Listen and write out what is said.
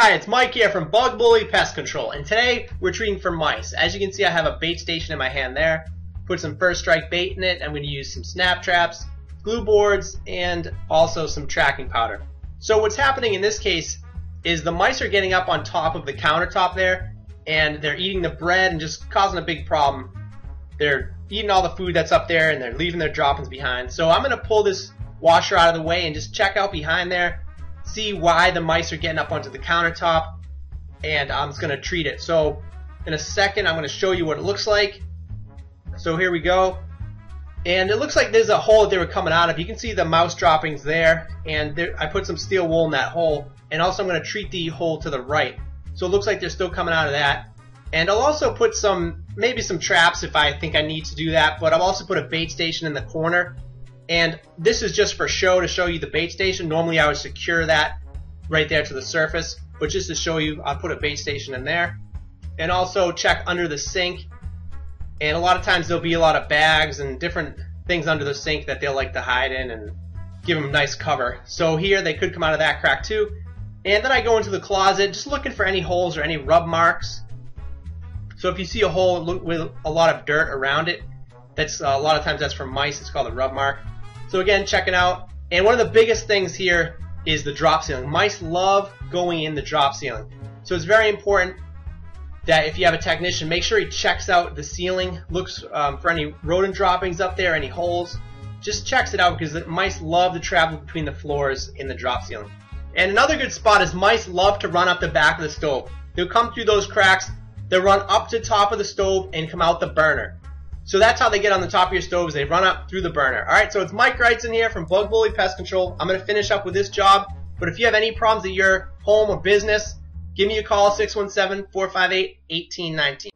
Hi, it's Mike here from Bug Bully Pest Control, and today we're treating for mice. As you can see, I have a bait station in my hand there. Put some First Strike bait in it. I'm going to use some snap traps, glue boards, and also some tracking powder. So what's happening in this case is the mice are getting up on top of the countertop there, and they're eating the bread and just causing a big problem. They're eating all the food that's up there, and they're leaving their droppings behind. So I'm going to pull this washer out of the way and just check out behind there see why the mice are getting up onto the countertop and I'm just going to treat it. So in a second I'm going to show you what it looks like. So here we go. And it looks like there's a hole that they were coming out of. You can see the mouse droppings there and there, I put some steel wool in that hole and also I'm going to treat the hole to the right. So it looks like they're still coming out of that. And I'll also put some, maybe some traps if I think I need to do that, but I'll also put a bait station in the corner and this is just for show to show you the bait station. Normally I would secure that right there to the surface, but just to show you, I'll put a bait station in there. And also check under the sink. And a lot of times there'll be a lot of bags and different things under the sink that they'll like to hide in and give them nice cover. So here they could come out of that crack too. And then I go into the closet just looking for any holes or any rub marks. So if you see a hole with a lot of dirt around it, that's uh, a lot of times that's from mice. It's called a rub mark. So again, check it out. And one of the biggest things here is the drop ceiling. Mice love going in the drop ceiling. So it's very important that if you have a technician, make sure he checks out the ceiling, looks um, for any rodent droppings up there, any holes. Just checks it out because the mice love to travel between the floors in the drop ceiling. And another good spot is mice love to run up the back of the stove. They'll come through those cracks, they'll run up to the top of the stove and come out the burner. So that's how they get on the top of your stoves. They run up through the burner. All right, so it's Mike Wrightson here from Bug Bully Pest Control. I'm going to finish up with this job. But if you have any problems at your home or business, give me a call, 617-458-1819.